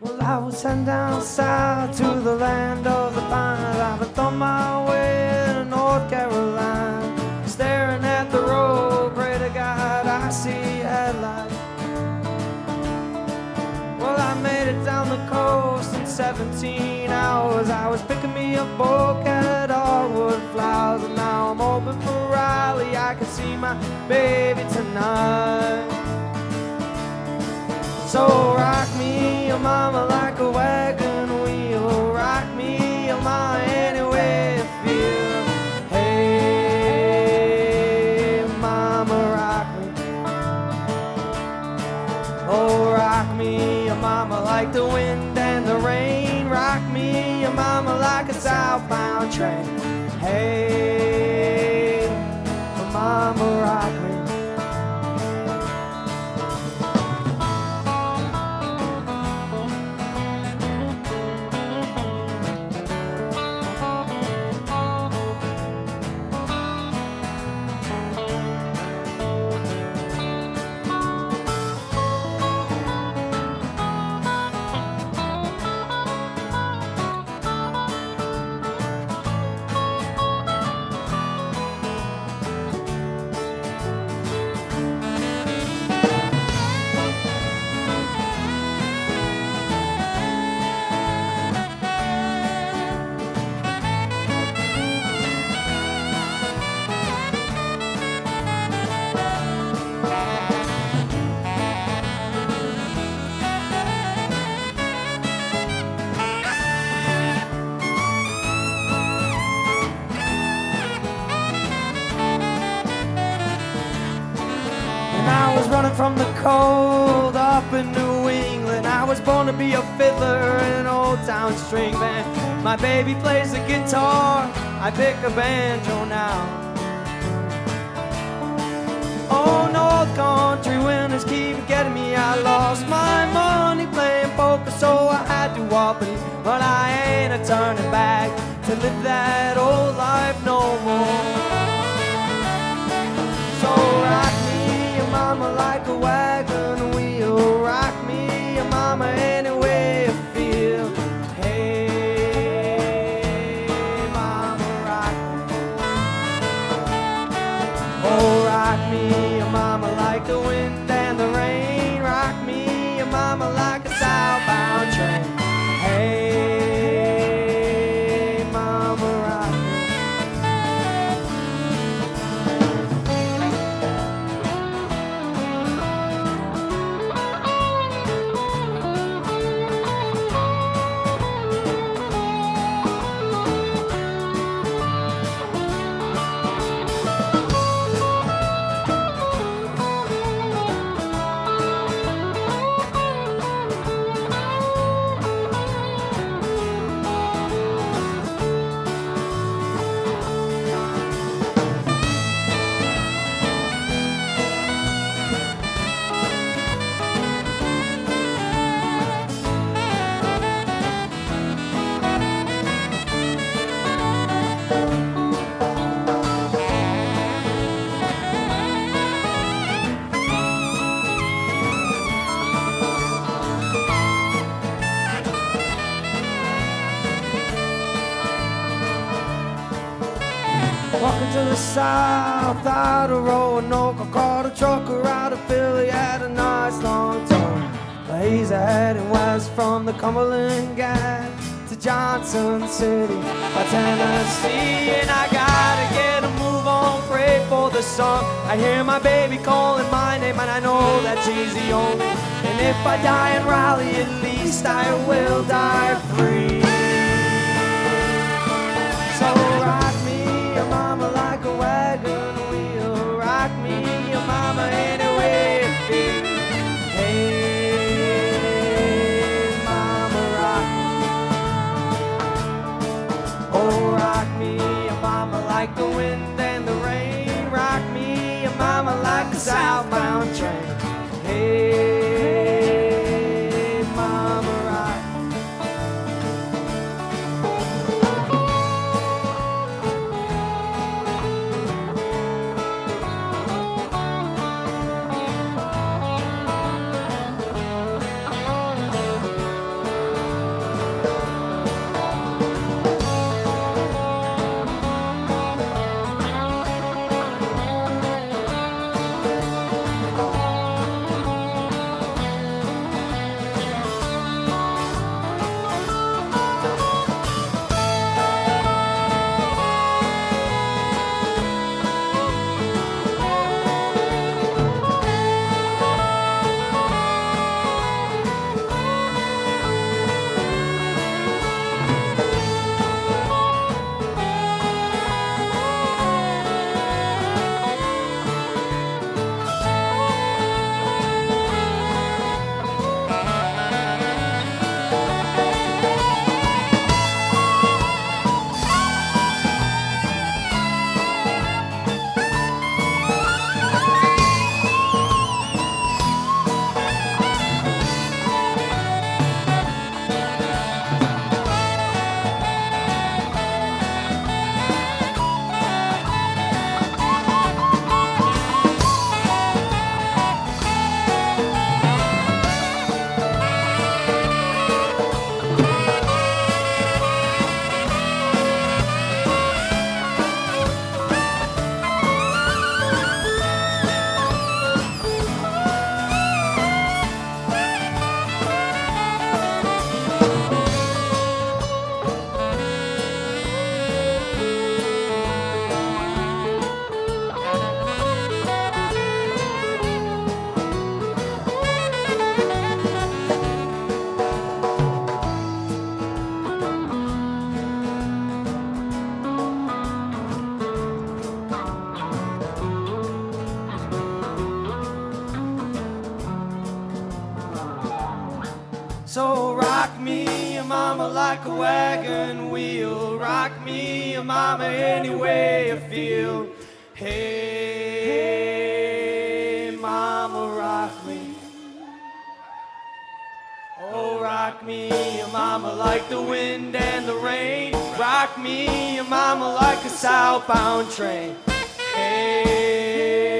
Well, I was heading down south to the land of the pines. I've been on my way to North Carolina, staring at the road. Pray to God I see headlights. Well, I made it down the coast in 17 hours. I was picking me a bouquet of dogwood flowers, and now I'm hoping for Raleigh. I can see my baby tonight. So rock me, your mama, like a wagon wheel. Rock me, oh your mama, any way you feel. Hey, mama, rock me. Oh, rock me, your mama, like the wind and the rain. Rock me, your mama, like a southbound train. Hey, mama, I was running from the cold up in New England. I was born to be a fiddler in an old town string band. My baby plays the guitar, I pick a banjo now. Oh, North Country winters keep getting me. I lost my money playing poker, so I had to walk it. But I ain't a turning back to live that old life no more. Me, your to the south out of Roanoke. I caught a trucker out of Philly, had a nice long talk. But he's heading west from the Cumberland Gap to Johnson City, by Tennessee. And I gotta get a move on, pray for the sun. I hear my baby calling my name, and I know that she's the only. And if I die in Raleigh, at least I will die free. Mama, like a wagon wheel. Rock me, your mama, any way you feel. Hey, mama, rock me. Oh, rock me, your mama, like the wind and the rain. Rock me, your mama, like a southbound train. Hey.